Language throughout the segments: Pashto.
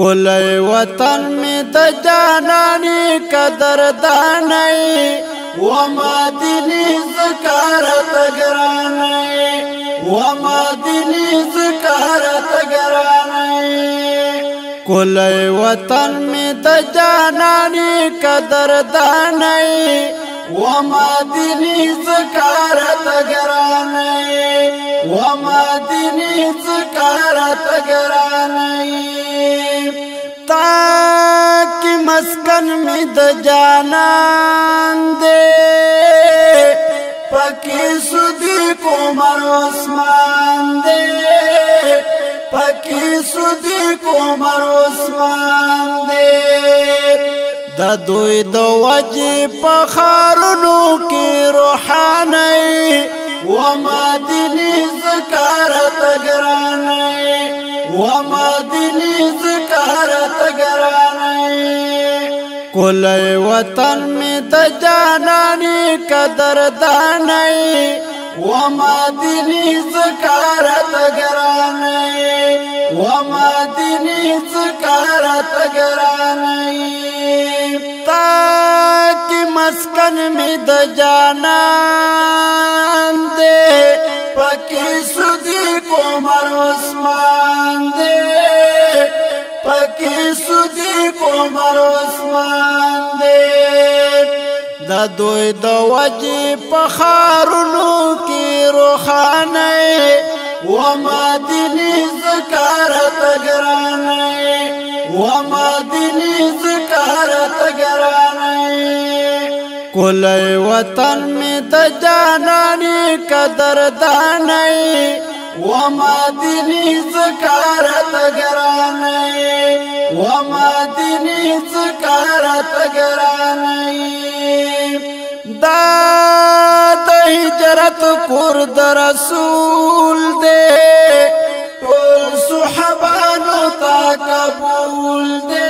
کلی وطن می د جانانی قدر دانی و ما دلی زکارت گرانی و ما دلی زکارت گرانی کلی وطن می د جانانی قدر دانی و ما دلی زکارت گرانی و ما دلی زکارت گرانی ستا کی مسکن می د جانان دے پکی صدیق عمر عثمان دے پکی صدیق عمر عثمان دے د دوی د وجه په خارونو کې روحانه وما دلی زکارت گرانه وما دلی زکارت گرانه کلی وطن می د جانانی قدر دانه وما دلی زکارت گرانه وما دلی زکارت گرانه تاکی مسکن می د جانان دے پکی صدیق عمر عثمان دے پکی صدیق عمر عثمان دے دا دوی د وجه په خارونو کې روخانه و مدینه زکارت ګرانه و مدینه کولای وطن می د جانانی قدر دانای و ما دینی زکارت گرانای و ما دینی زکارت گرانای دا د هجرت کور در رسول دے ټول صحابانو تا قبول دے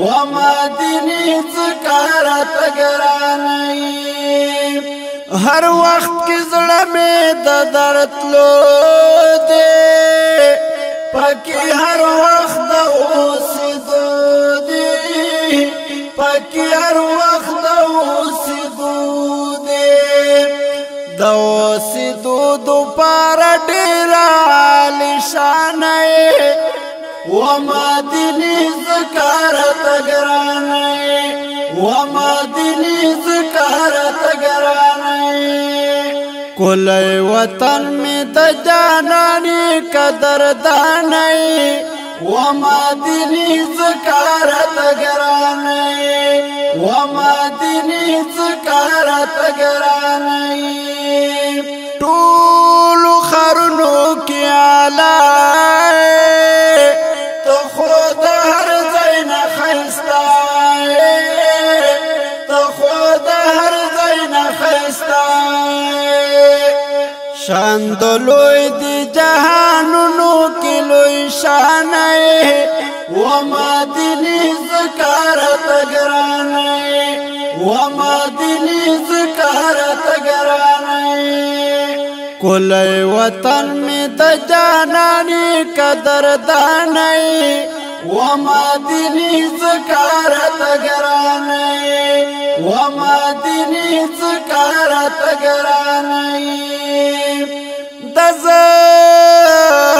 و مدینه څکارا تګرانی هر وخت کې زړه مې د درد لو دې پکې هر وخت د اوس دې پکې هر وخت د اوس دې د اوس دو دوپاره ډیر لشان وما دلی زکارت گرانه وما دلی زکارت گرانه کلی وطن می تا جانانی قدر دانه وما دلی زکارت گرانه وما دلی زکارت گرانه ټول شان د لوی دی جهانونو کې لوی شان و ما دلی زکارت ګران و ما دلی زکارت ګران کولای وطن می د جانانی قدر دانای و ما دلی زکارت ګران و ما دلی زکارت ګران ز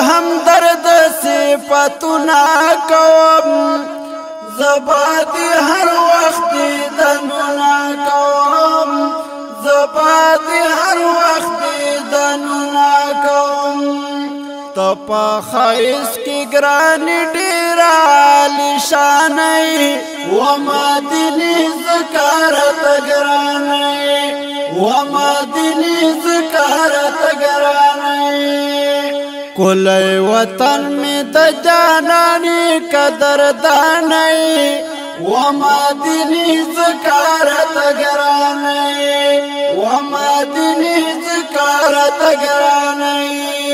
هم درد صفاتنا کوم زبات هر وخت دننا کوم زبات هر وخت دننا کوم تپا خیس کی گرانی ډیرا لشانې و ما دې ذکر تګرانې ومدینی ذکرت گرانی کولی وطن می د جانانی قدر دانی ومدینی ذکرت گرانی ومدینی ذکرت گرانی